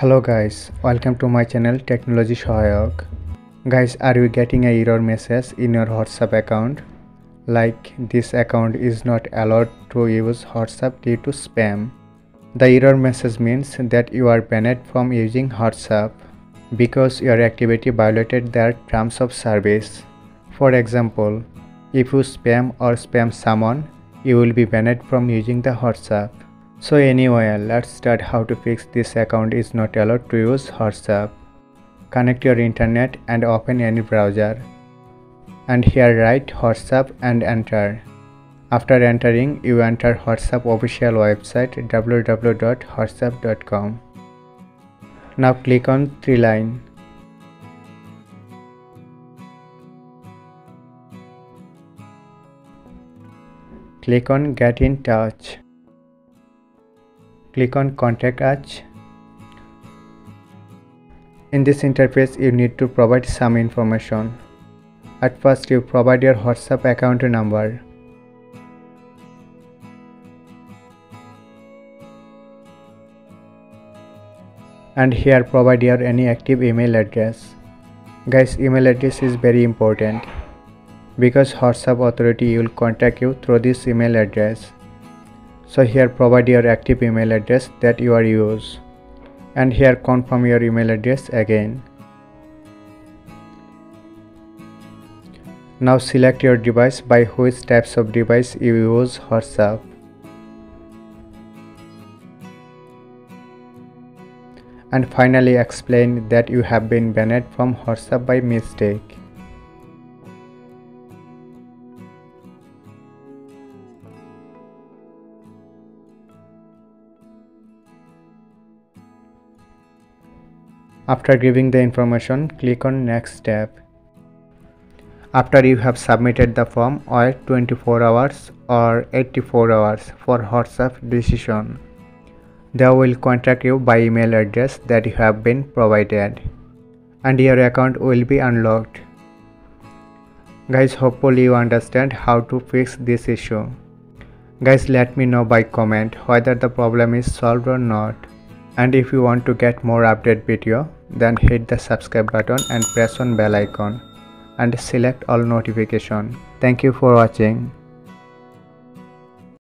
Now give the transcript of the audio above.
Hello guys, welcome to my channel Technology Sahayak. Guys, are you getting a error message in your WhatsApp account? Like this account is not allowed to use WhatsApp due to spam. The error message means that you are banned from using WhatsApp because your activity violated their terms of service. For example, if you spam or spam someone, you will be banned from using the WhatsApp. So anyway, let's start how to fix this account is not allowed to use WhatsApp. Connect your internet and open any browser. And here write WhatsApp and enter. After entering, you enter WhatsApp official website www.whatsapp.com. Now click on three line. Click on get in touch. Click on contact us. In this interface, you need to provide some information. At first, you provide your WhatsApp account number. And here provide your any active email address. Guys, email address is very important because WhatsApp authority will contact you through this email address so here provide your active email address that you are use. And here confirm your email address again. Now select your device by which types of device you use whatsapp. And finally explain that you have been banned from whatsapp by mistake After giving the information, click on next step. After you have submitted the form, wait 24 hours or 84 hours for WhatsApp decision. They will contact you by email address that you have been provided and your account will be unlocked. Guys, hopefully you understand how to fix this issue. Guys, let me know by comment whether the problem is solved or not. And if you want to get more update video, then hit the subscribe button and press on bell icon and select all notification. Thank you for watching.